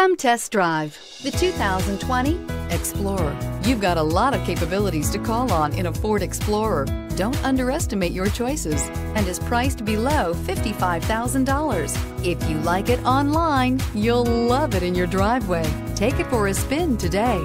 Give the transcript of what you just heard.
Come test drive the 2020 Explorer. You've got a lot of capabilities to call on in a Ford Explorer. Don't underestimate your choices and is priced below $55,000. If you like it online, you'll love it in your driveway. Take it for a spin today.